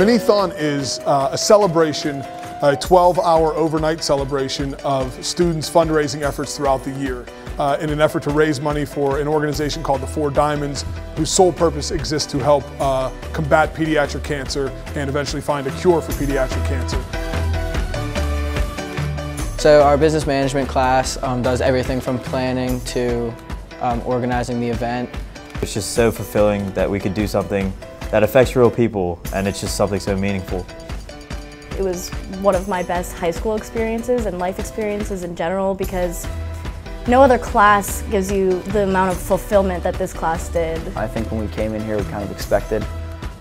on is uh, a celebration, a 12-hour overnight celebration of students' fundraising efforts throughout the year uh, in an effort to raise money for an organization called the Four Diamonds, whose sole purpose exists to help uh, combat pediatric cancer and eventually find a cure for pediatric cancer. So our business management class um, does everything from planning to um, organizing the event. It's just so fulfilling that we could do something that affects real people and it's just something so meaningful. It was one of my best high school experiences and life experiences in general because no other class gives you the amount of fulfillment that this class did. I think when we came in here we kind of expected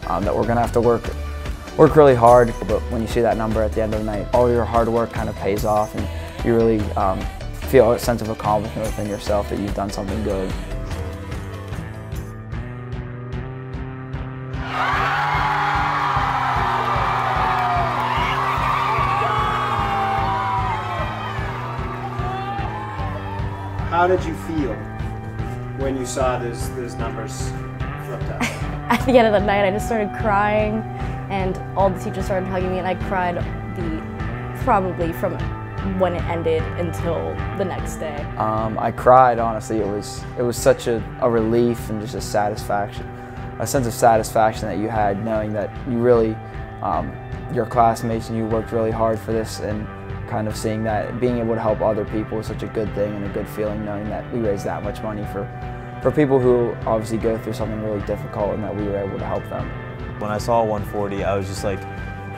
um, that we're going to have to work work really hard, but when you see that number at the end of the night, all your hard work kind of pays off and you really um, feel a sense of accomplishment within yourself that you've done something good. How did you feel when you saw those, those numbers flipped up? At the end of the night, I just started crying, and all the teachers started hugging me, and I cried the probably from when it ended until the next day. Um, I cried, honestly. It was, it was such a, a relief and just a satisfaction, a sense of satisfaction that you had knowing that you really, um, your classmates and you worked really hard for this and kind of seeing that being able to help other people is such a good thing and a good feeling knowing that we raised that much money for, for people who obviously go through something really difficult and that we were able to help them. When I saw 140, I was just like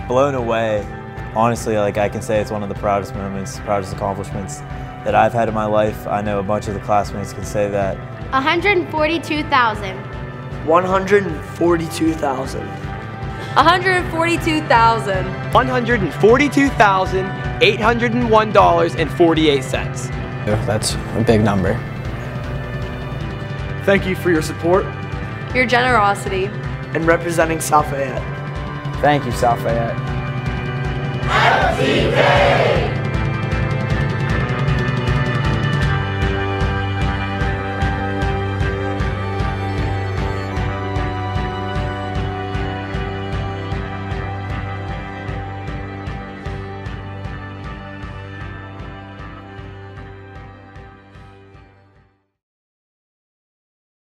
blown away. Honestly, like I can say it's one of the proudest moments, proudest accomplishments that I've had in my life. I know a bunch of the classmates can say that. 142,000. 142,000. 142,000. $142,801.48. That's a big number. Thank you for your support Your generosity. and representing South Fayette. Thank you, South Fayette. Happy